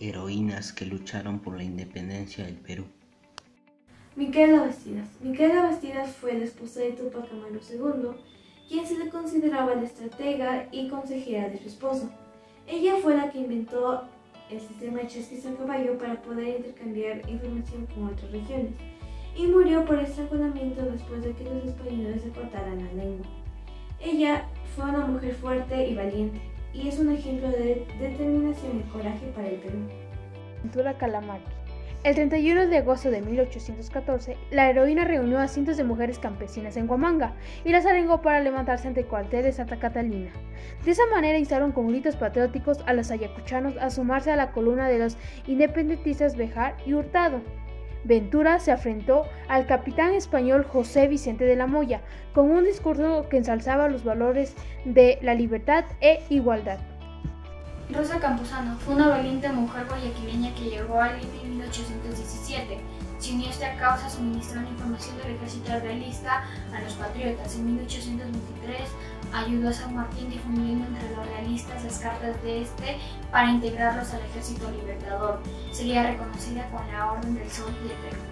heroínas que lucharon por la independencia del Perú. Micaela Bastidas. Micaela Bastidas fue la esposa de Tupac Amaru II, quien se le consideraba la estratega y consejera de su esposo. Ella fue la que inventó el sistema de chasquis a caballo para poder intercambiar información con otras regiones y murió por estrangulamiento después de que los españoles le cortaran la lengua. Ella fue una mujer fuerte y valiente y es un ejemplo de determinación y coraje para el Perú. Ventura Calamari. El 31 de agosto de 1814, la heroína reunió a cientos de mujeres campesinas en Huamanga y las arengó para levantarse ante el cuartel de Santa Catalina. De esa manera instaron con gritos patrióticos a los ayacuchanos a sumarse a la columna de los independentistas Bejar y Hurtado. Ventura se afrentó al capitán español José Vicente de la Moya con un discurso que ensalzaba los valores de la libertad e igualdad. Rosa Campuzano fue una valiente mujer guayaquileña que llegó a Lima en 1817. Se unió a esta causa suministrando información del ejército realista a los patriotas. En 1823 ayudó a San Martín difundiendo entre los realistas las cartas de este para integrarlos al ejército libertador. Sería reconocida con la Orden del Sol del Perú.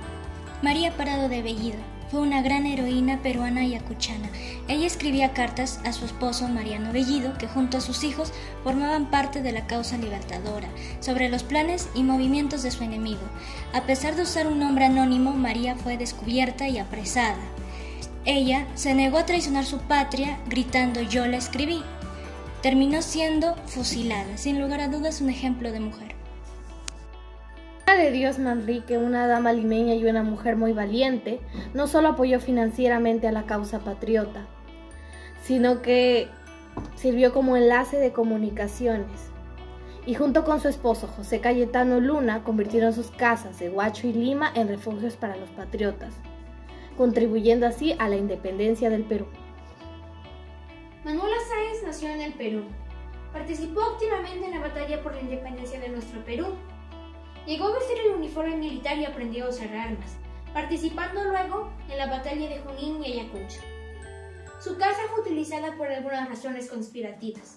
María Parado de Bellido fue una gran heroína peruana y acuchana. Ella escribía cartas a su esposo Mariano Bellido, que junto a sus hijos formaban parte de la causa libertadora, sobre los planes y movimientos de su enemigo. A pesar de usar un nombre anónimo, María fue descubierta y apresada. Ella se negó a traicionar su patria gritando yo la escribí. Terminó siendo fusilada, sin lugar a dudas un ejemplo de mujer de Dios Manrique, una dama limeña y una mujer muy valiente, no solo apoyó financieramente a la causa patriota, sino que sirvió como enlace de comunicaciones. Y junto con su esposo José Cayetano Luna convirtieron sus casas de Huacho y Lima en refugios para los patriotas, contribuyendo así a la independencia del Perú. Manuela Sáenz nació en el Perú. Participó activamente en la batalla por la independencia de nuestro Perú Llegó a vestir el uniforme militar y aprendió a usar armas, participando luego en la batalla de Junín y Ayacucho. Su casa fue utilizada por algunas razones conspirativas.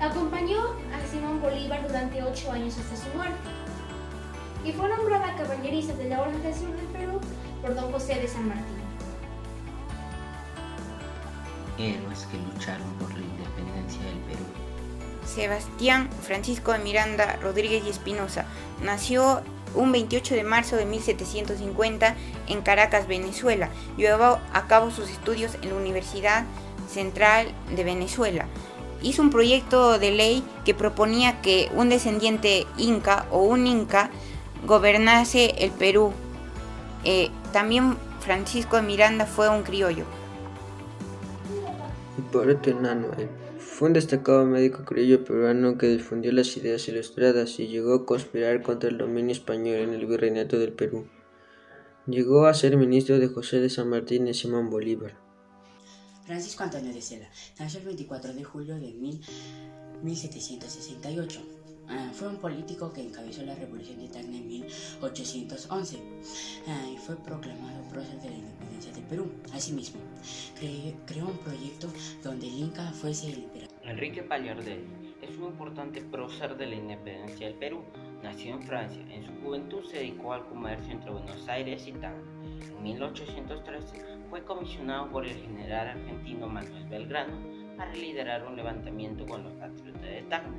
Acompañó a Simón Bolívar durante ocho años hasta su muerte y fue nombrada caballerista de la Orden del Sur del Perú por don José de San Martín. Héroes que lucharon por la independencia del Perú. Sebastián Francisco de Miranda Rodríguez y Espinosa nació un 28 de marzo de 1750 en Caracas, Venezuela. Llevó a cabo sus estudios en la Universidad Central de Venezuela. Hizo un proyecto de ley que proponía que un descendiente inca o un inca gobernase el Perú. Eh, también Francisco de Miranda fue un criollo. Fue un destacado médico criollo peruano que difundió las ideas ilustradas y llegó a conspirar contra el dominio español en el virreinato del Perú. Llegó a ser ministro de José de San Martín y Simón Bolívar. Francisco Antonio de Seda nació el 24 de julio de 1768. Ah, fue un político que encabezó la revolución de Tacna en 1811 ah, y fue proclamado prócer de la independencia del Perú. Asimismo, creó un proyecto donde el Inca fuese el emperador. Enrique Pallardel es un importante prócer de la independencia del Perú. Nació en Francia. En su juventud se dedicó al comercio entre Buenos Aires y Tacna. En 1813 fue comisionado por el general argentino Manuel Belgrano para liderar un levantamiento con los patriotas de Tacna.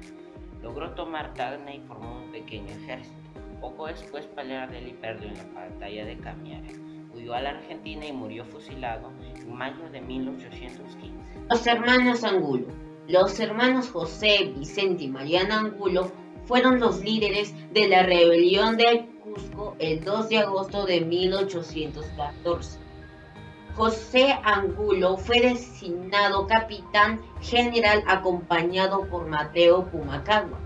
Logró tomar Tacna y formó un pequeño ejército. Poco después Pallardel perdió en la batalla de Camiara. Huyó a la Argentina y murió fusilado en mayo de 1815. Los hermanos Angulo los hermanos José, Vicente y Mariana Angulo fueron los líderes de la rebelión de Cusco el 2 de agosto de 1814. José Angulo fue designado capitán general acompañado por Mateo Pumacagua.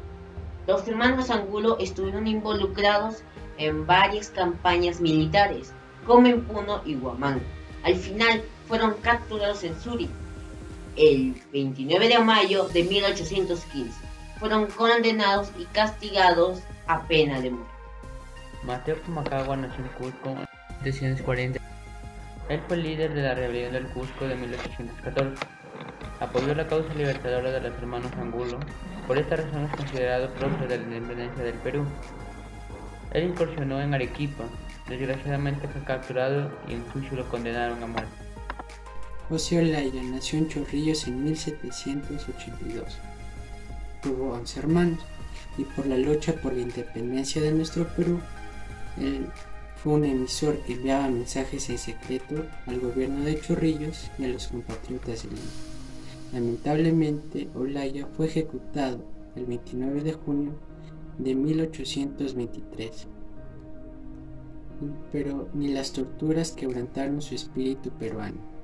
Los hermanos Angulo estuvieron involucrados en varias campañas militares, como en Puno y Huamanga. Al final fueron capturados en Zúrich el 29 de mayo de 1815. Fueron condenados y castigados a pena de muerte. Mateo Pumacagua nació en Cusco en 1740. Él fue líder de la rebelión del Cusco de 1814. Apoyó la causa libertadora de los hermanos Angulo, por esta razón es considerado prócer de la independencia del Perú. Él incursionó en Arequipa, desgraciadamente fue capturado y en Cucho lo condenaron a muerte. José Olaya nació en Chorrillos en 1782. Tuvo 11 hermanos y por la lucha por la independencia de nuestro Perú, él fue un emisor que enviaba mensajes en secreto al gobierno de Chorrillos y a los compatriotas de Lima. Lamentablemente, Olaya fue ejecutado el 29 de junio de 1823. Pero ni las torturas quebrantaron su espíritu peruano.